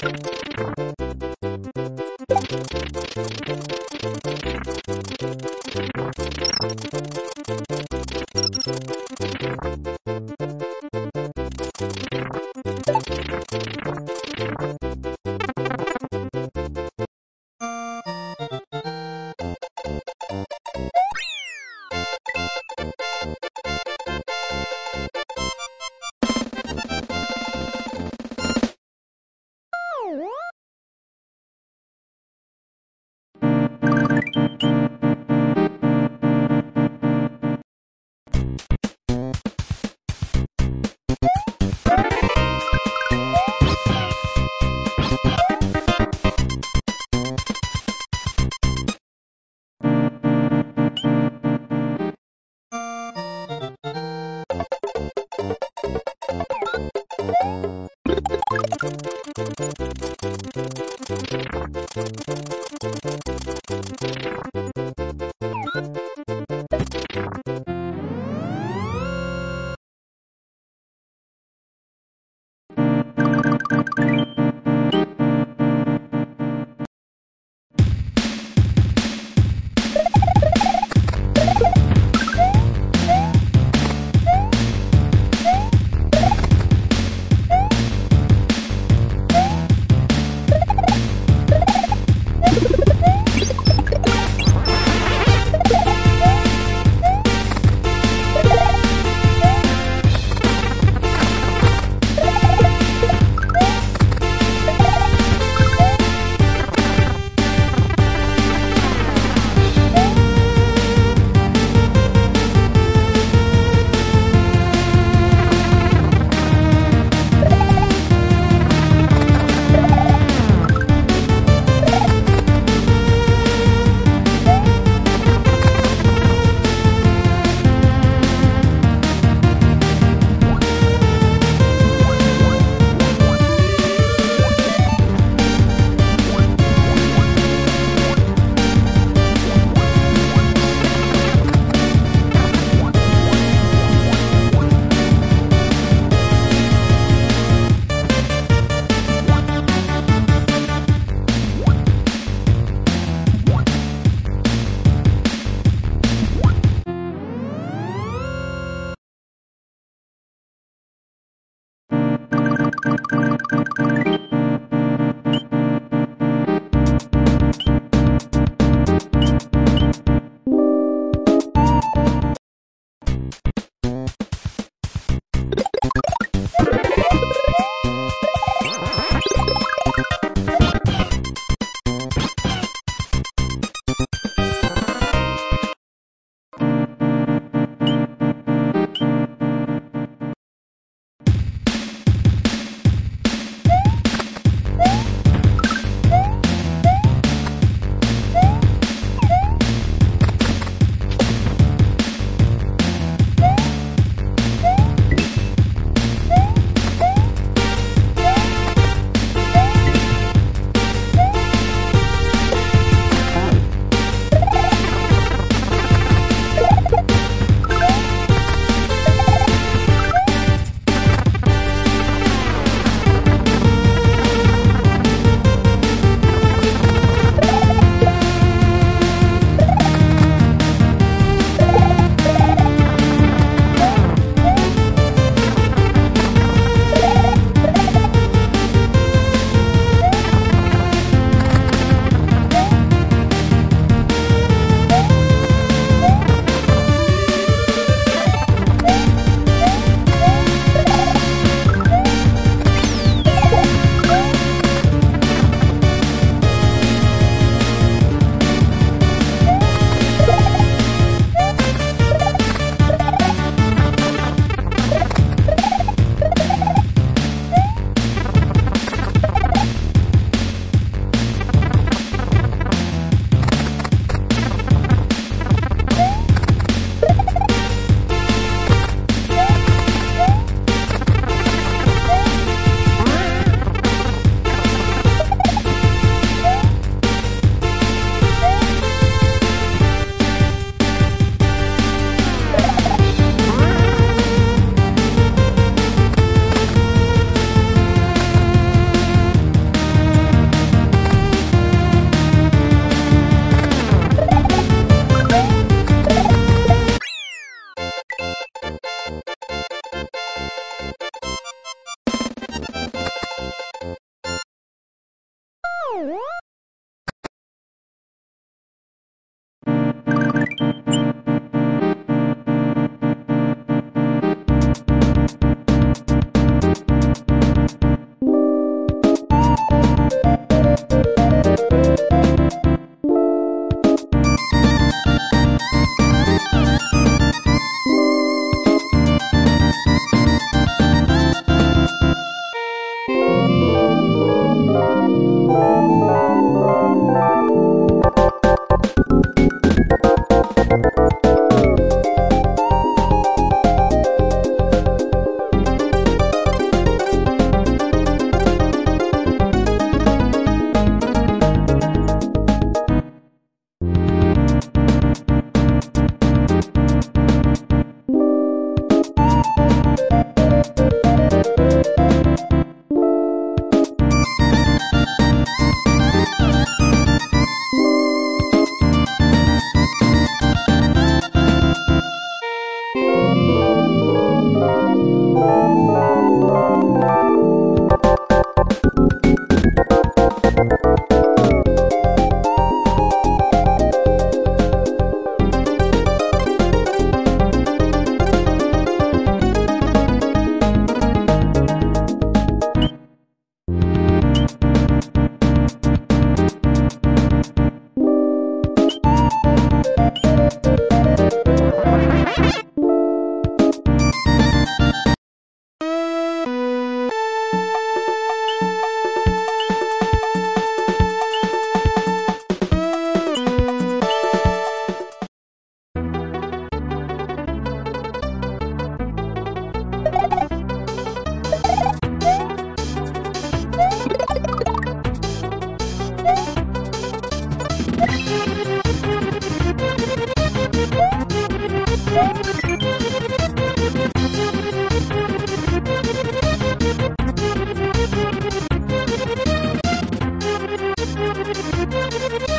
Thank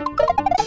you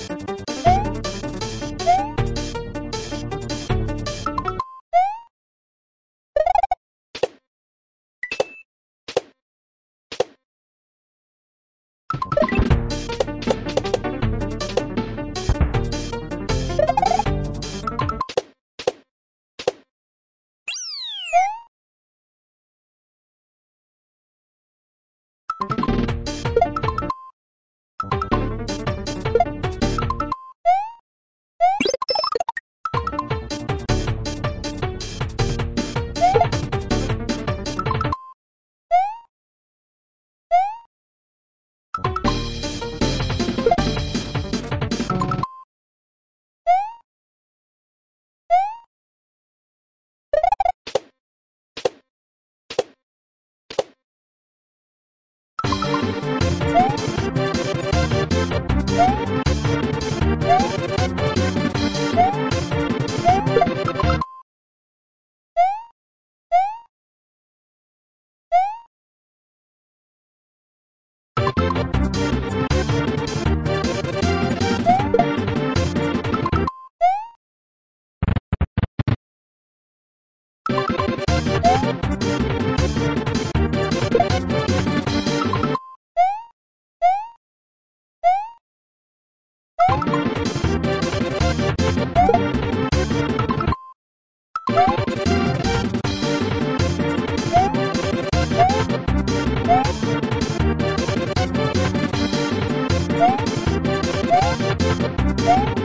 Yeah.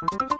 ザ